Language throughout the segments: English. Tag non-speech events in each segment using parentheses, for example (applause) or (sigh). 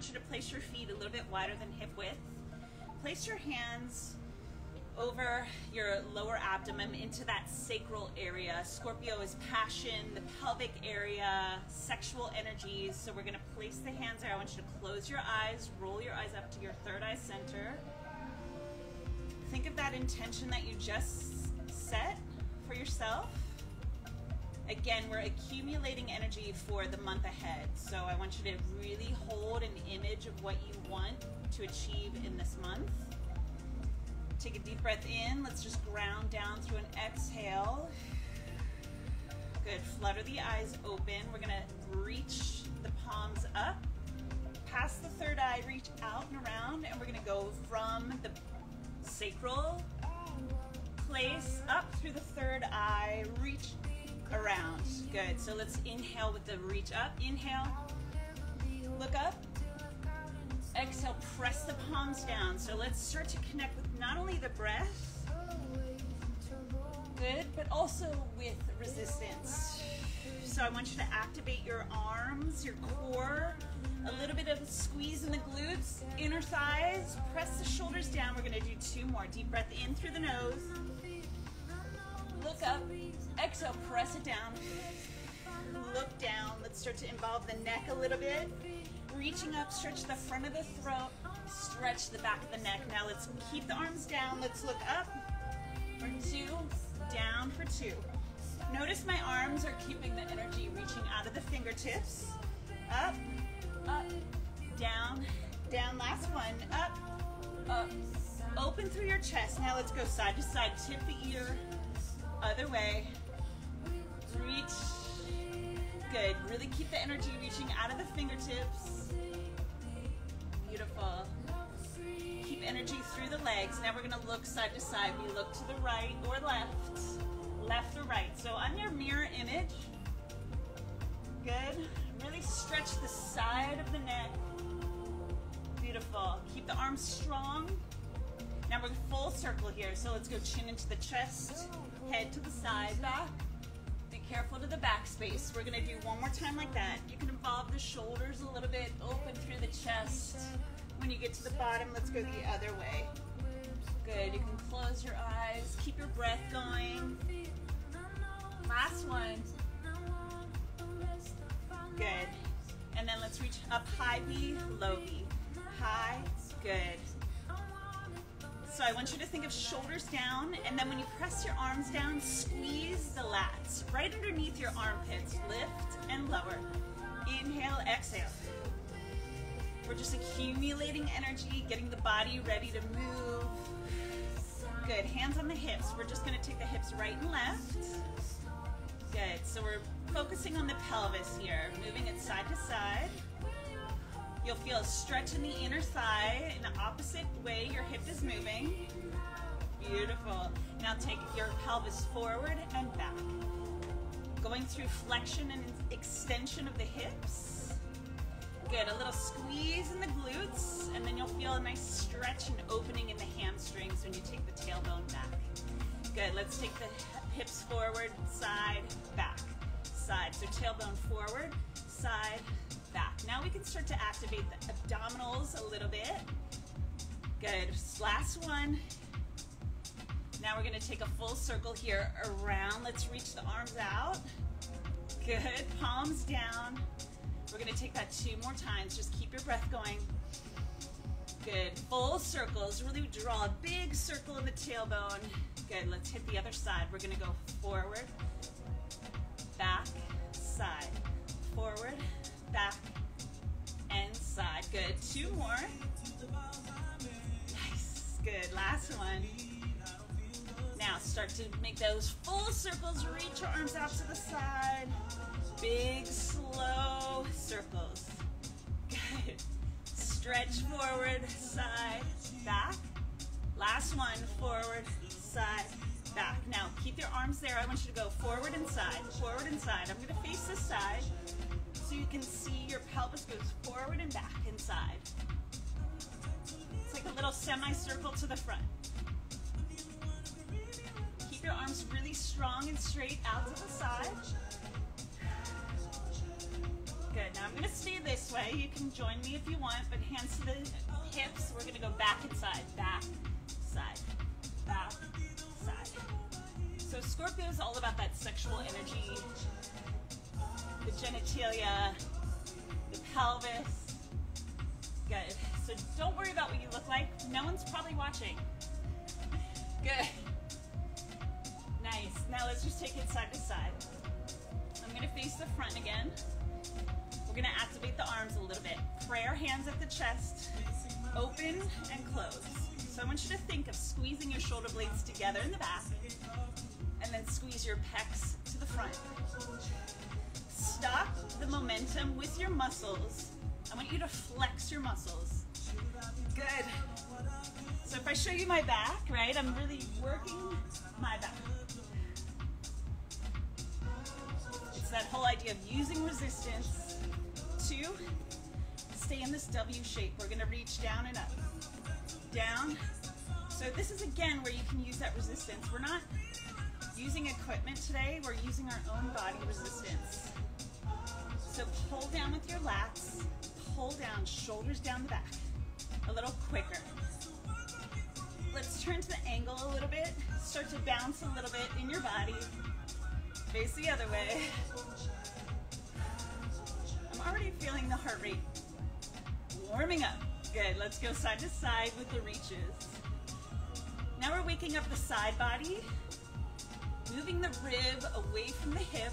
want you to place your feet a little bit wider than hip width. Place your hands over your lower abdomen into that sacral area. Scorpio is passion, the pelvic area, sexual energies. So we're gonna place the hands there. I want you to close your eyes, roll your eyes up to your third eye center. Think of that intention that you just set for yourself. Again, we're accumulating energy for the month ahead. So I want you to really hold an image of what you want to achieve in this month. Take a deep breath in. Let's just ground down through an exhale. Good. Flutter the eyes open. We're going to reach the palms up. Past the third eye, reach out and around. And we're going to go from the sacral place up through the around. Good. So let's inhale with the reach up. Inhale. Look up. Exhale, press the palms down. So let's start to connect with not only the breath, good, but also with resistance. So I want you to activate your arms, your core, a little bit of squeeze in the glutes, inner thighs, press the shoulders down. We're gonna do two more. Deep breath in through the nose. Up, exhale, press it down. Look down. Let's start to involve the neck a little bit reaching up, stretch the front of the throat, stretch the back of the neck. Now let's keep the arms down. Let's look up for two, down for two. Notice my arms are keeping the energy reaching out of the fingertips. Up, up, down, down. Last one. Up, up. Open through your chest. Now let's go side to side. Tip the ear, other way. Reach. Good. Really keep the energy reaching out of the fingertips. Beautiful. Keep energy through the legs. Now we're going to look side to side. We look to the right or left, left or right. So on your mirror image, good. Really stretch the side of the neck. Beautiful. Keep the arms strong. Now we're full circle here. So let's go chin into the chest, head to the side, back. Be careful to the back space. We're gonna do one more time like that. You can involve the shoulders a little bit, open through the chest. When you get to the bottom, let's go the other way. Good, you can close your eyes, keep your breath going. Last one. Good. And then let's reach up high V, low V. High, good. So I want you to think of shoulders down, and then when you press your arms down, squeeze the lats right underneath your armpits. Lift and lower. Inhale, exhale. We're just accumulating energy, getting the body ready to move. Good. Hands on the hips. We're just going to take the hips right and left. Good. So we're focusing on the pelvis here, moving it side to side. You'll feel a stretch in the inner thigh in the opposite way your hip is moving. Beautiful. Now take your pelvis forward and back. Going through flexion and extension of the hips. Good, a little squeeze in the glutes, and then you'll feel a nice stretch and opening in the hamstrings when you take the tailbone back. Good, let's take the hips forward, side, back, side. So tailbone forward, side, back. Now we can start to activate the abdominals a little bit. Good. Last one. Now we're going to take a full circle here around. Let's reach the arms out. Good. Palms down. We're going to take that two more times. Just keep your breath going. Good. Full circles. Really draw a big circle in the tailbone. Good. Let's hit the other side. We're going to go forward, back, side, forward, back, and side. Good. Two more. Nice. Good. Last one. Now start to make those full circles. Reach your arms out to the side. Big, slow circles. Good. Stretch forward, side, back. Last one. Forward, side, back. Now keep your arms there. I want you to go forward and side, forward and side. I'm going to face this side so you can see your pelvis goes forward and back and side. It's like a little semicircle to the front. Keep your arms really strong and straight out to the side. Good, now I'm gonna stay this way. You can join me if you want, but hands to the hips. We're gonna go back and side, back, side, back, side. So Scorpio is all about that sexual energy, the genitalia, the pelvis. Good. So don't worry about what you look like. No one's probably watching. Good. Nice. Now let's just take it side to side. I'm gonna face the front again. We're gonna activate the arms a little bit. Prayer hands at the chest, open and close. So I want you to think of squeezing your shoulder blades together in the back, and then squeeze your pecs to the front. Stop the momentum with your muscles. I want you to flex your muscles. Good. So if I show you my back, right, I'm really working my back. It's that whole idea of using resistance to stay in this W shape. We're gonna reach down and up. Down. So this is again where you can use that resistance. We're not using equipment today, we're using our own body resistance. So pull down with your lats, pull down, shoulders down the back. A little quicker. Let's turn to the angle a little bit. Start to bounce a little bit in your body. Face the other way. I'm already feeling the heart rate warming up. Good, let's go side to side with the reaches. Now we're waking up the side body, moving the rib away from the hip.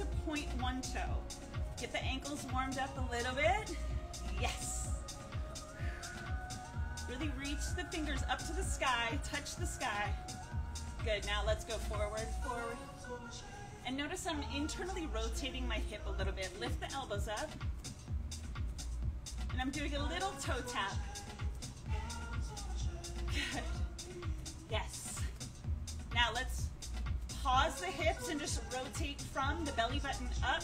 To point one toe. Get the ankles warmed up a little bit. Yes. Really reach the fingers up to the sky, touch the sky. Good, now let's go forward, forward. And notice I'm internally rotating my hip a little bit. Lift the elbows up. And I'm doing a little toe tap. Good. Yes. Now let's pause the hips and just rotate from the belly button up.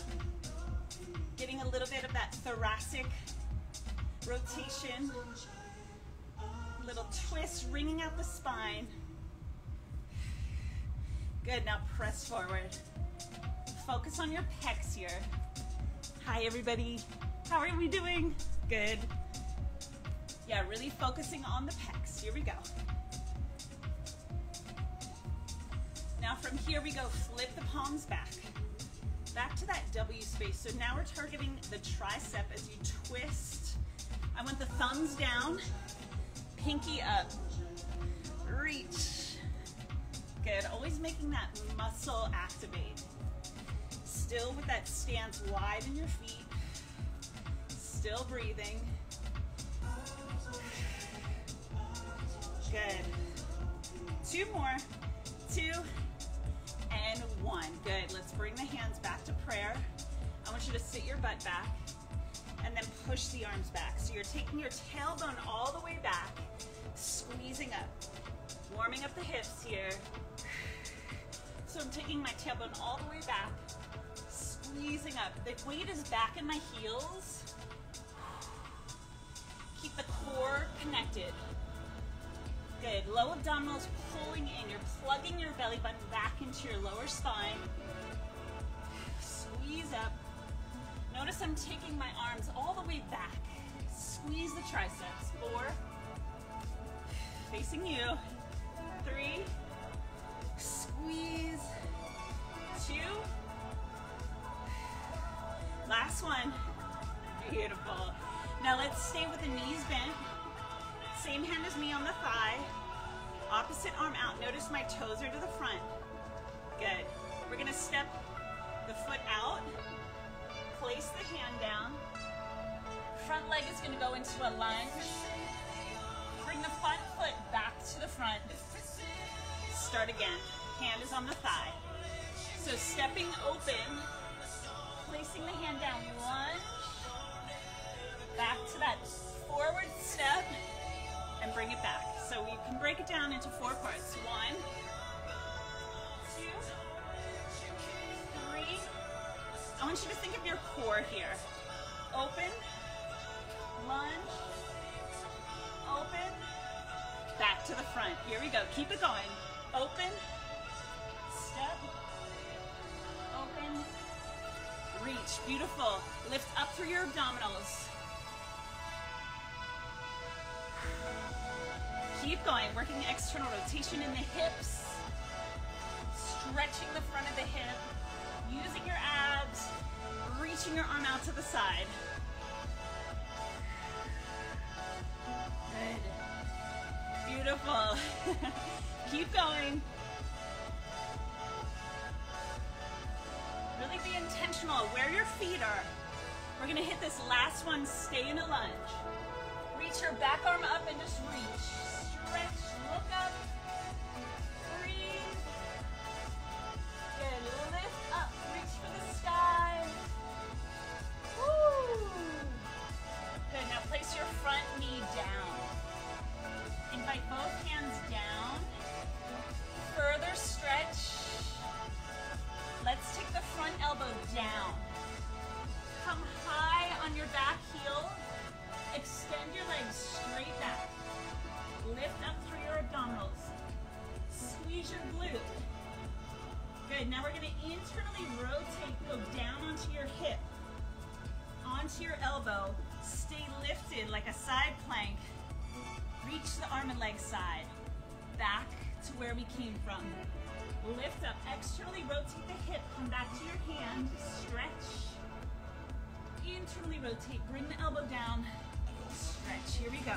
Getting a little bit of that thoracic rotation. Little twist, wringing out the spine. Good, now press forward. Focus on your pecs here. Hi everybody, how are we doing? Good. Yeah, really focusing on the pecs. Here we go. Now from here we go, flip the palms back. Back to that W space. So now we're targeting the tricep as you twist. I want the thumbs down, pinky up. Reach. Good, always making that muscle activate. Still with that stance wide in your feet. Still breathing. Good. Two more. Two one. Good. Let's bring the hands back to prayer. I want you to sit your butt back and then push the arms back. So you're taking your tailbone all the way back, squeezing up, warming up the hips here. So I'm taking my tailbone all the way back, squeezing up. The weight is back in my heels. Keep the core connected. Good. Low abdominals pulling in. You're plugging your belly button back into your lower spine. Squeeze up. Notice I'm taking my arms all the way back. Squeeze the triceps. Four. Facing you. Three. Squeeze. Two. Last one. Beautiful. Now let's stay with the knees bent. Same hand as me on the thigh. Opposite arm out. Notice my toes are to the front. Good. We're gonna step the foot out. Place the hand down. Front leg is gonna go into a lunge. Bring the front foot back to the front. Start again. Hand is on the thigh. So stepping open, placing the hand down. One. Back to that forward step and bring it back. So you can break it down into four parts. One, two, three. I want you to think of your core here. Open, lunge, open, back to the front. Here we go. Keep it going. Open, step, open, reach. Beautiful. Lift up through your abdominals. Keep going, working external rotation in the hips, stretching the front of the hip, using your abs, reaching your arm out to the side. Good. Beautiful. (laughs) Keep going. Really be intentional where your feet are. We're gonna hit this last one, stay in a lunge. Reach your back arm up and just reach stretch, look up, breathe. Good, lift up, reach for the sky. Woo! Good, now place your front knee down. Invite both hands down. Further stretch. Let's take the front elbow down. Extend your legs straight back. Lift up through your abdominals. Squeeze your glute. Good, now we're gonna internally rotate, go down onto your hip, onto your elbow. Stay lifted like a side plank. Reach the arm and leg side. Back to where we came from. Lift up, externally rotate the hip, come back to your hand, stretch. Internally rotate, bring the elbow down, stretch. Here we go.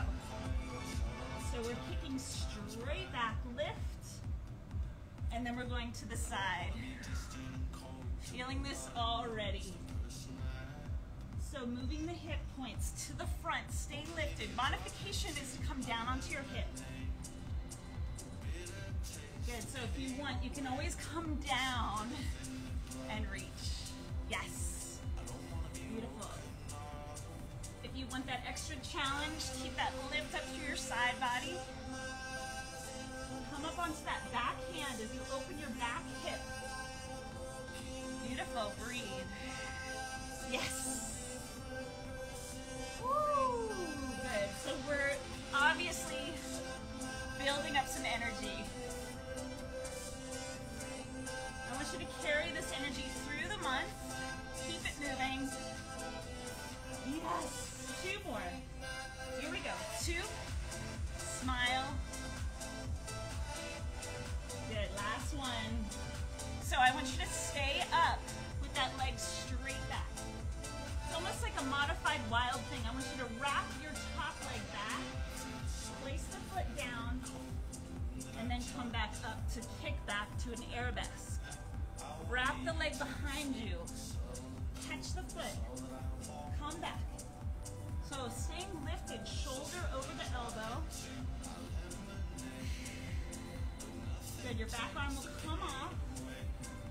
So we're kicking straight back, lift, and then we're going to the side. Feeling this already. So moving the hip points to the front, stay lifted. Modification is to come down onto your hip. Good, so if you want, you can always come down and reach. Yes, beautiful you want that extra challenge, keep that lift up through your side body. Come up onto that back hand as you open your back hip. Beautiful, breathe. Yes. Good, your back arm will come off.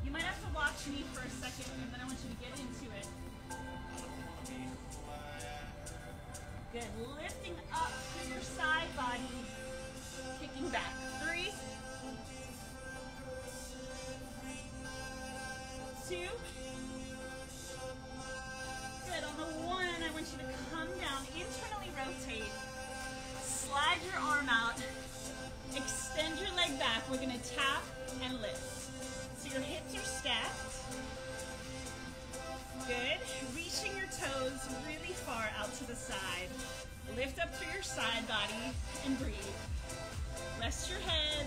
You might have to watch me for a second and then I want you to get into it. Good, lifting up through your side body, kicking back. Three, two, Good, on the one, I want you to come down, internally rotate, slide your arm out, extend your leg back. We're gonna tap and lift. So your hips are stacked. Good, reaching your toes really far out to the side. Lift up through your side body and breathe. Rest your head,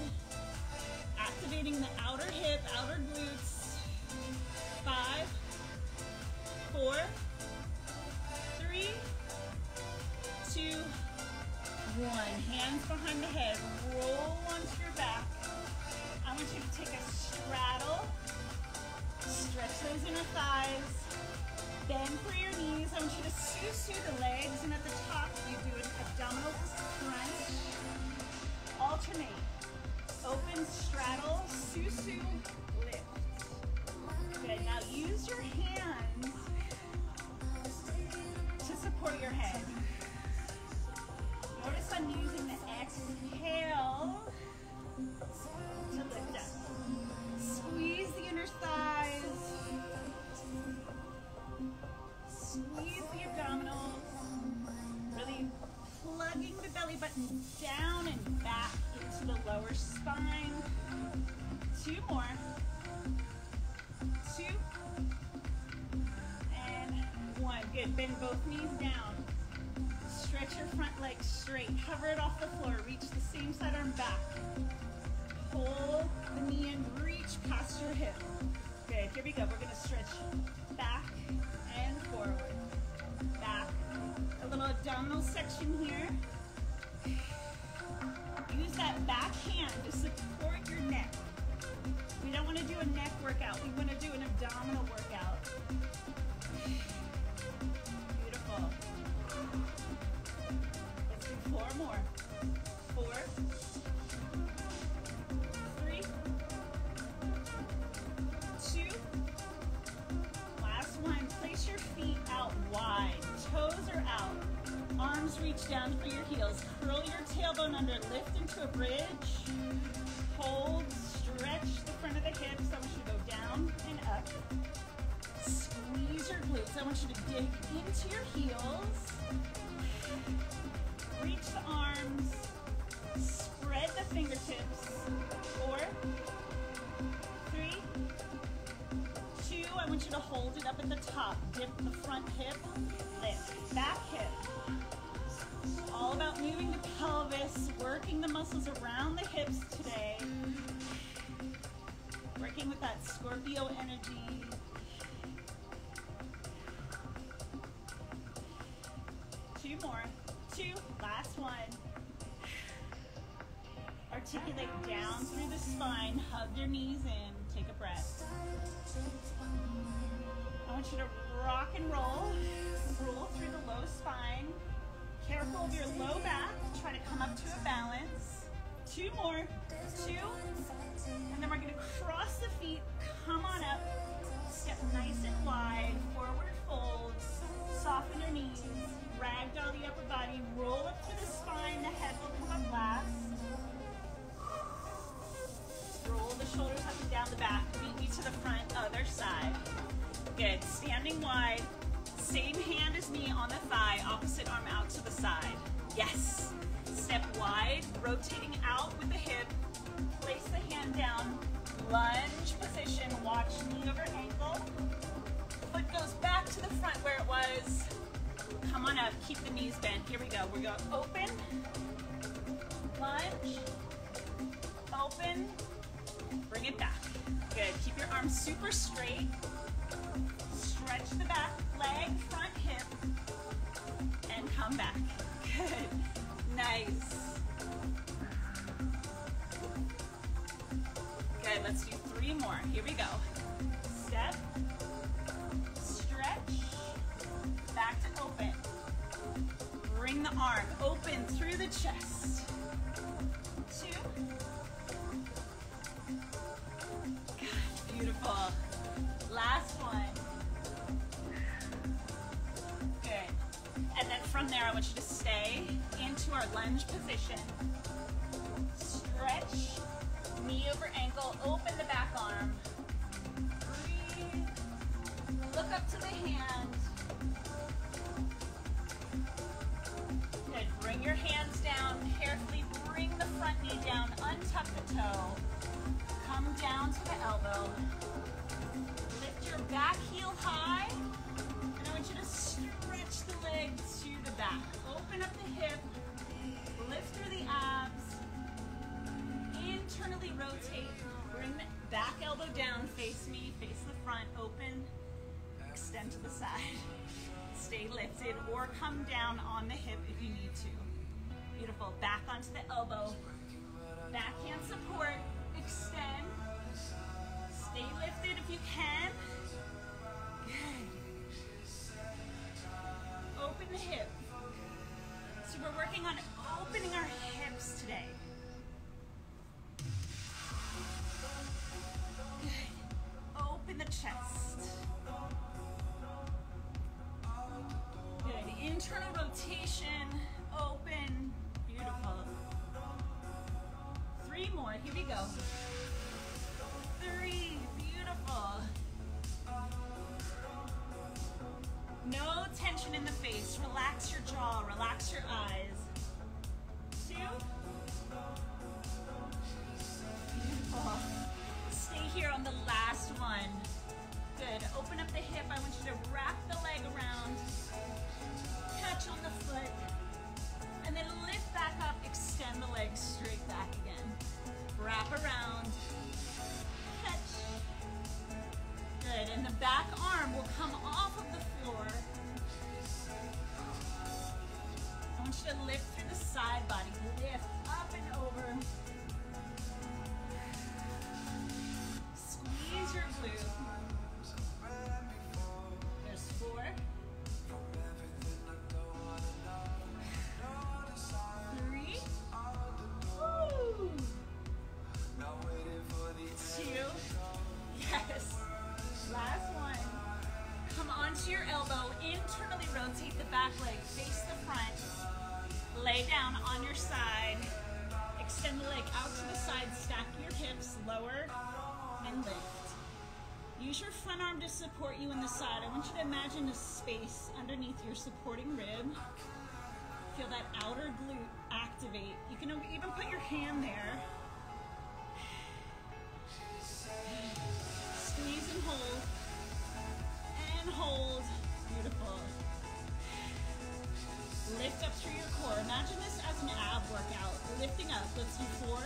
activating the outer hip, outer glutes. Five, four, one. Hands behind the head. Roll onto your back. I want you to take a straddle. Stretch those inner thighs. Bend for your knees. I want you to sue the legs. And at the top, you do an abdominal crunch. Alternate. Open, straddle, sue lift. Good. Now use your hands to support your head. Using the exhale to lift up. Squeeze the inner thighs. Squeeze the abdominals. Really plugging the belly button down and back into the lower spine. Two more. Two. And one. Good, bend both knees down. Your front leg straight. Hover it off the floor. Reach the same side arm back. Pull the knee and reach past your hip. Good, here we go. We're gonna stretch back and forward. Back. A little abdominal section here. Use that back hand to support your neck. We don't want to do a neck workout. We want to do an abdominal workout. Arms reach down for your heels. Curl your tailbone under. Lift into a bridge. Hold. Stretch the front of the hips. I want you to go down and up. Squeeze your glutes. I want you to dig into your heels. Reach the arms. Spread the fingertips. Four, three, two. I want you to hold it up at the top. Dip the front hip, lift, back hip. All about moving the pelvis, working the muscles around the hips today. Working with that Scorpio energy. Two more. Two. Last one. Articulate down through the spine. Hug your knees in. Take a breath. I want you to rock and roll. Roll through the low spine. Careful of your low back. Try to come up to a balance. Two more. Two. And then we're going to cross the feet. Come on up. Step nice and wide. Forward fold. Soften your knees. Ragdoll the upper body. Roll up to the spine. The head will come up last. Roll the shoulders up and down the back. Feet to the front. Other side. Good. Standing wide. Same hand as me on the thigh. Opposite arm out to the side. Yes. Step wide. Rotating out with the hip. Place the hand down. Lunge position. Watch knee over ankle. Foot goes back to the front where it was. Come on up. Keep the knees bent. Here we go. We're going open. Lunge. Open. Bring it back. Good. Keep your arms super straight. Stretch the back leg, front hip, and come back. Good. Nice. Good. Let's do three more. Here we go. Step. Stretch. Back to open. Bring the arm open through the chest. There, I want you to stay into our lunge position. Stretch, knee over ankle, open the back arm. Breathe. Look up to the hand. Good. Bring your hands down. Carefully bring the front knee down. Untuck the toe. Come down to the elbow. Lift your back heel high. Want you to stretch the leg to the back. Open up the hip. Lift through the abs. Internally rotate. Bring the back elbow down. Face me. Face the front. Open. Extend to the side. Stay lifted or come down on the hip if you need to. Beautiful. Back onto the elbow. Backhand support. Extend. Stay lifted if you can. Good. We're working on opening our hips today. Good. Open the chest. Good. Internal rotation. Open. Beautiful. Three more. Here we go. Three. Beautiful. No tension in the face. Relax your jaw. Relax your eyes. Support you in the side. I want you to imagine a space underneath your supporting rib. Feel that outer glute activate. You can even put your hand there. Squeeze and hold. And hold. Beautiful. Lift up through your core. Imagine this as an ab workout. Lifting up. Let's do four,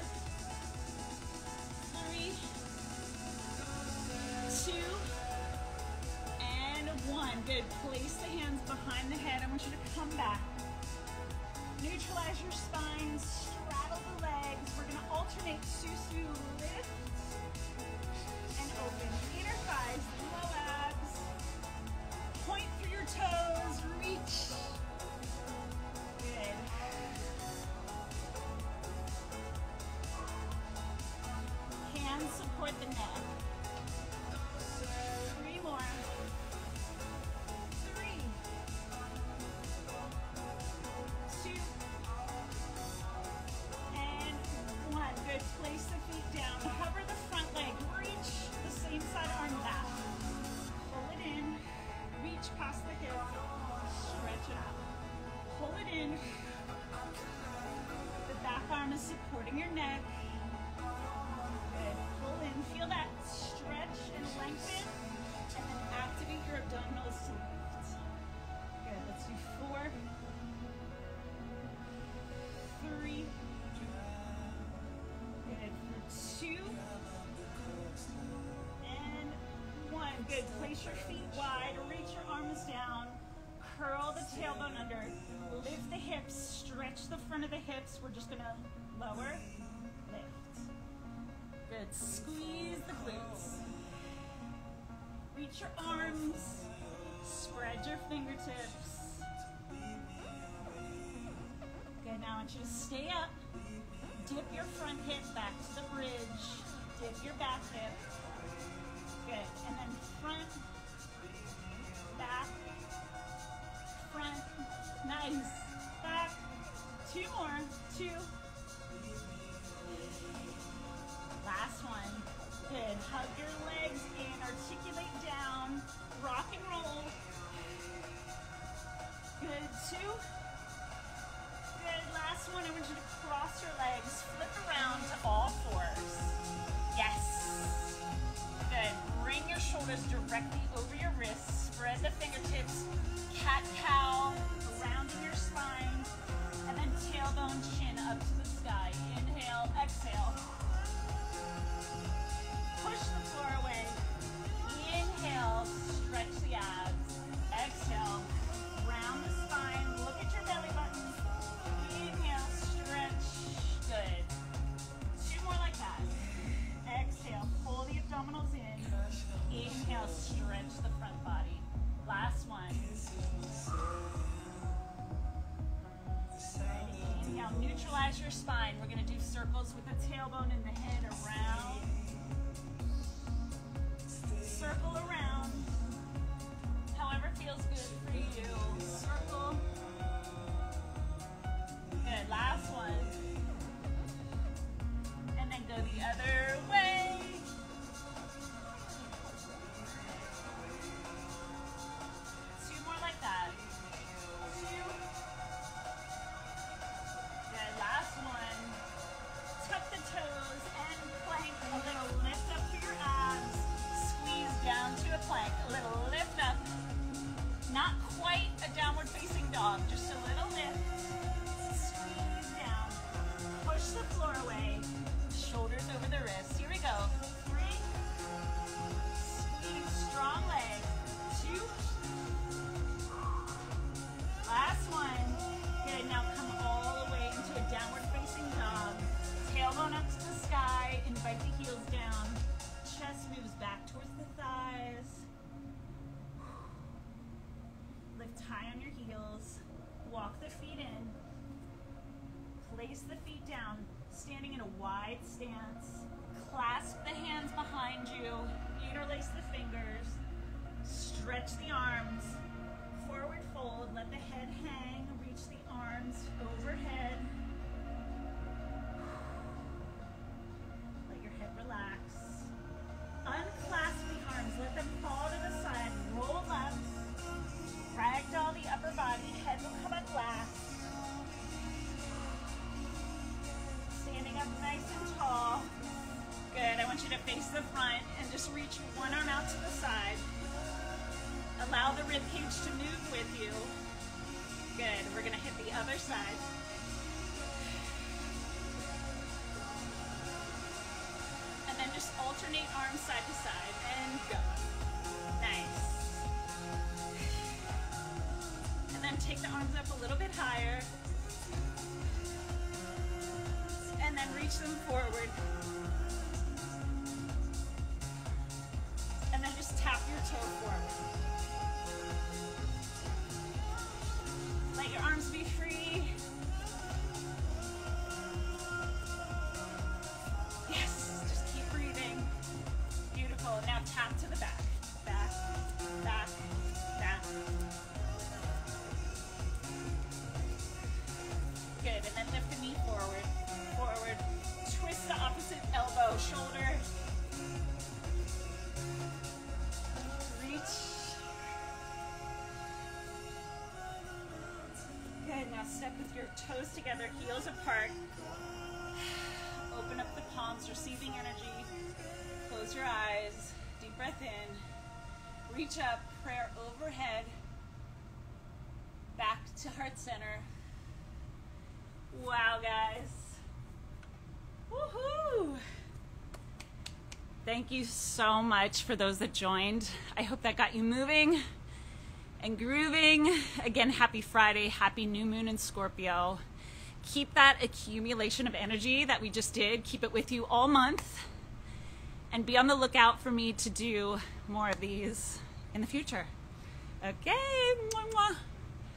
three, two, one. Good. Place the hands behind the head. I want you to come back. Neutralize your spine. Straddle the legs. We're going to alternate Susu lift and open. Inner thighs, low abs. Point through your toes. Reach. Good. Hands support the neck. Good. Place your feet wide. Reach your arms down. Curl the tailbone under. Lift the hips. Stretch the front of the hips. We're just to lower, lift. Good. Squeeze the glutes. Reach your arms. Spread your fingertips. Good. Now I want you to stay up. Dip your front hip back to the bridge. Dip your back hip. Good. And then front, back, front. Nice. Back. Two more. Two. Last one. Good. Hug your legs in. Articulate down. Rock and roll. Good. Two. Good. Last one. I want you to cross your legs. Flip around to all fours. Directly over your wrists. Spread the fingertips. Cat cow. Rounding your spine. And then tailbone chin up to the sky. Inhale. Exhale. Push the floor away. Inhale. Stretch the abs. Exhale. heels down, chest moves back towards the thighs. Lift high on your heels, walk the feet in, place the feet down, standing in a wide stance. Clasp the hands behind you, interlace the fingers, stretch the arms, forward fold, let the head hang, reach the arms overhead. Other side. And then just alternate arms side to side and go. Nice. And then take the arms up a little bit higher. And then reach them forward. And then just tap your toe forward. Let your arms be free. Step with your toes together, heels apart. Open up the palms, receiving energy. Close your eyes. Deep breath in. Reach up, prayer overhead. Back to heart center. Wow, guys. Woohoo! Thank you so much for those that joined. I hope that got you moving and grooving. Again, happy Friday, happy new moon in Scorpio. Keep that accumulation of energy that we just did, keep it with you all month. And be on the lookout for me to do more of these in the future. Okay, mwah, mwah.